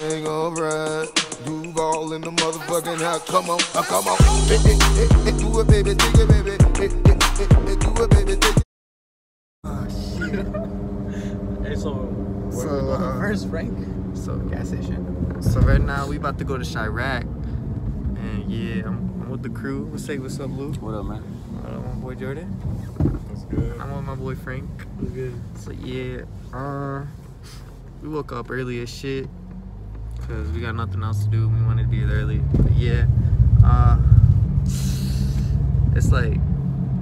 Ain't alright. Duval in the motherfucking house. Come on, uh, come on. Hey, hey, hey, hey, do it, baby. Take it, baby. Hey, hey, hey, hey, do it, baby. Take it. Hey, so where So, we going uh, first, Frank? So gas station. So right now we about to go to Chiraq, and yeah, I'm, I'm with the crew. We'll say what's up, Lou. What up, man? Uh, my boy Jordan. That's good. I'm with my boy Frank. What's good? So yeah, uh, we woke up early as shit, cause we got nothing else to do. We wanted to be early. But yeah, uh, it's like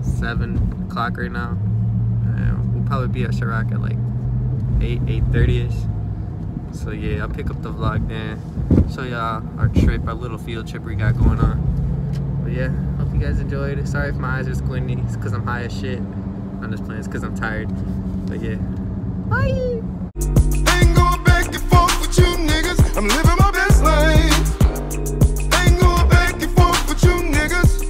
seven o'clock right now, and we'll probably be at Chiraq at like eight, eight thirty ish. So yeah, I'll pick up the vlog then. Show y'all our trip, our little field trip we got going on. But yeah, hope you guys enjoyed. Sorry if my eyes are squinty. It's cause I'm high as shit. I'm just playing. It's cause I'm tired. But yeah. Bye. I'm living my best life. Ain't going back and forth with you niggas.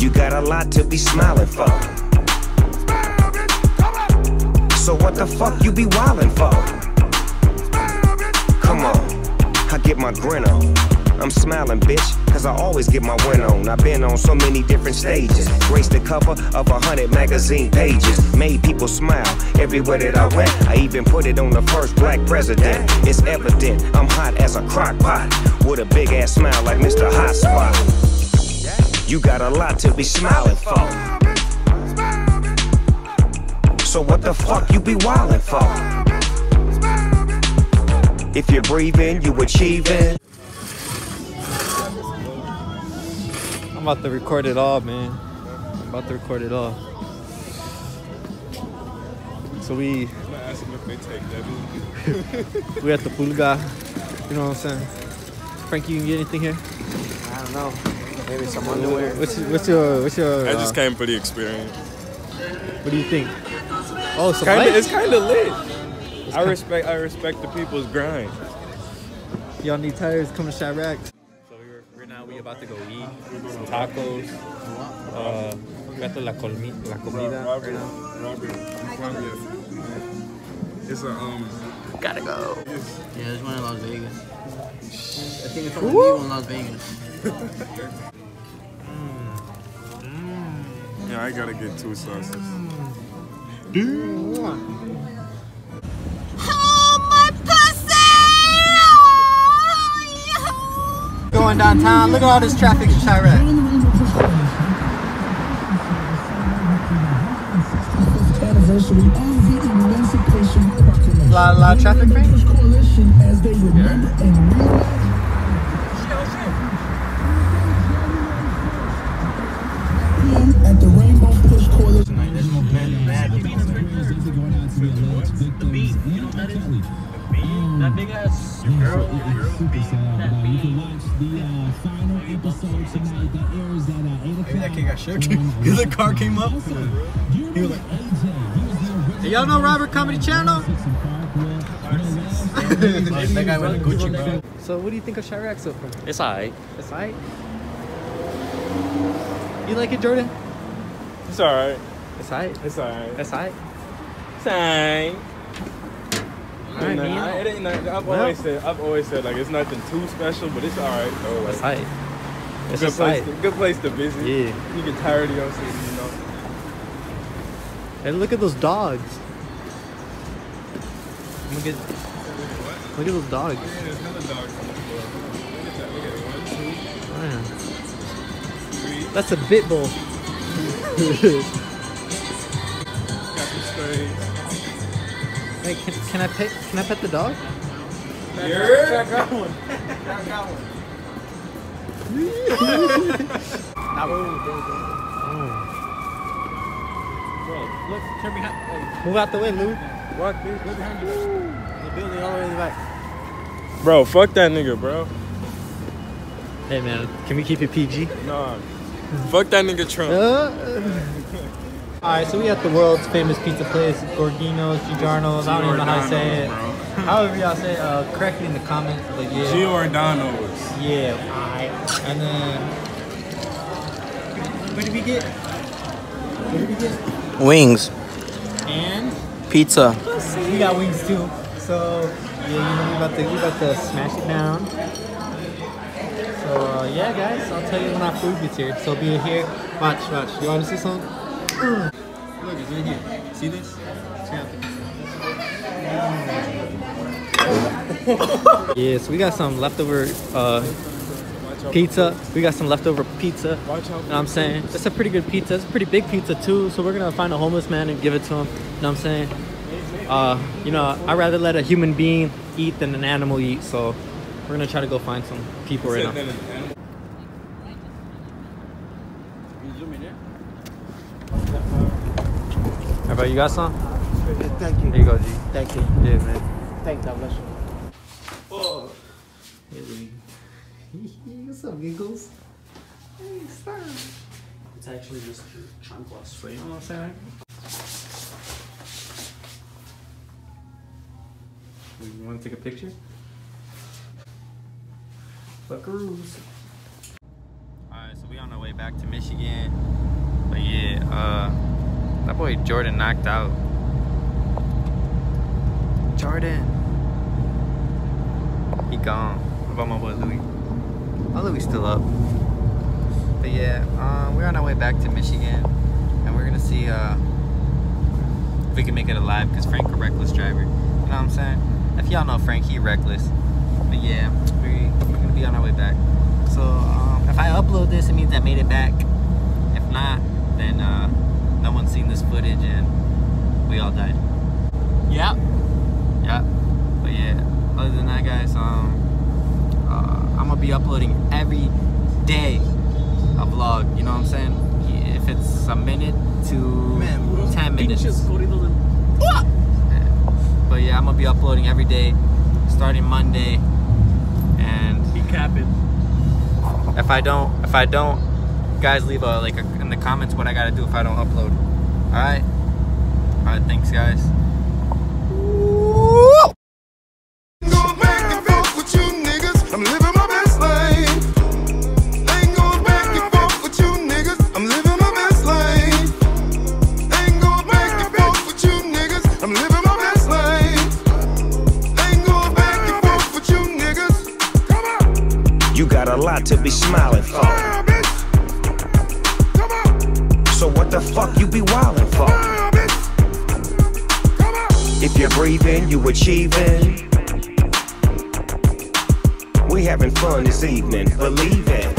You got a lot to be smiling for. Smile, bitch. So what the fuck you be wildin' for? Smile, bitch. Come on, I get my grin on. I'm smiling, bitch, cause I always get my win on. I've been on so many different stages. Graced the cover of a hundred magazine pages. Made people smile everywhere that I went. I even put it on the first black president. It's evident I'm hot as a crock pot. With a big ass smile like Mr. Hot Spot. You got a lot to be smiling for. So what the fuck you be wildin' for? If you're breathing, you achieving. I'm about to record it all, man. I'm about to record it all. So we I'm not asking if they take that. we at the pulga. You know what I'm saying? Frank, you can get anything here? I don't know. Maybe some underwear. What's your, what's your what's your? I just uh, came for the experience. what do you think? Oh, some Kinda, lights? it's kind of lit. I respect I respect the people's grind. Y'all need tires? Come to Chiraq. We about to go eat some tacos. Uh, got la, colmi- la comida right now. Robert, It's a um. Gotta go. Yeah, there's one in Las Vegas. I think it's only legal in Las Vegas. Yeah, I gotta get two sauces. Going downtown. Look at all this traffic in Chiraq. anniversary of the Emancipation Proclamation. Lot, lot of traffic, Frank? Coalition girl, girl beat that beat. Uh, that kid got shook. the car came up. He was like, hey, y'all know Robert Comedy Channel? that guy went to Gucci, bro. So what do you think of Chiraq so far? It's alright. It's alright. You like it, Jordan? It's alright. It's alright. It's alright. It's alright. It's alright. Alright, man. It ain't nothing. I've Well. always said. I've always said like it's nothing too special, but it's alright. though. Like, It's alright. It's good place. alright. To, good place to visit. Yeah. You get tired of your city, you know. And look at those dogs. Look at, look at those dogs. Oh, yeah, there's another dog on the floor. Look at that. Look at it. One, Man, two, three. that's a bit bull. Hey, can, can I pet? Can I pet the dog? Yeah. got one. Look, turn behind. Move out the way, Lou. Walk this. Look behind you. The building all the way in the back. Bro, fuck that nigga, bro. Hey man, can we keep it PG? Nah. fuck that nigga Trump. Uh. All right, so we at the world's famous pizza place, Gorgino's, Giorno's. I don't even know how to say it. However y'all say it, uh, correctly in the comments. But yeah, Giordano's. yeah. Alright, and then what did we get? What did we get? Wings, And pizza. we got wings too. So Yeah, you know, we about to we about to smash it down. So uh, yeah, guys, I'll tell you when our food gets here. So be here. Watch, watch. You want to see something? Look, it's in here. See this? yeah, so we got some leftover uh, pizza. We got some leftover pizza. You know what I'm saying? It's a pretty good pizza. It's a pretty big pizza too. So we're gonna find a homeless man and give it to him. You know what I'm saying? Uh, you know, I'd rather let a human being eat than an animal eat. So we're gonna try to go find some people right now. zoom in there? How about you got some? Thank you. Here you go, G. Thank you. Yeah, man. Thank God bless you. Oh. What's up, giggles? It's actually just trunk loss. You know what I'm saying? You want to take a picture? Buckaroos. Alright, so we on our way back to Michigan. But yeah, uh, that boy Jordan knocked out. Jordan. He gone. What about my boy Louis? Oh, Louis still up. But yeah, um, we're on our way back to Michigan, and we're gonna see uh, if we can make it alive. Cause Frank a reckless driver. You know what I'm saying? If y'all know Frank, he reckless. But yeah, we, we're gonna be on our way back. So um, if I upload this, it means I made it back. If not, then uh, no one's seen this footage, and we all died. Yeah. Yeah. But yeah, other than that, guys, um, uh, I'm gonna be uploading every day a vlog. You know what I'm saying? If it's a minute to ten minutes. But yeah, I'm gonna be uploading every day, starting Monday. And He capping. if I don't, if I don't, guys, leave a like a, in the comments what I gotta do if I don't upload. All right. All right. Thanks, guys. The fuck you be wildin' for? If you're breathing, you achieving. We having fun this evening, believe it.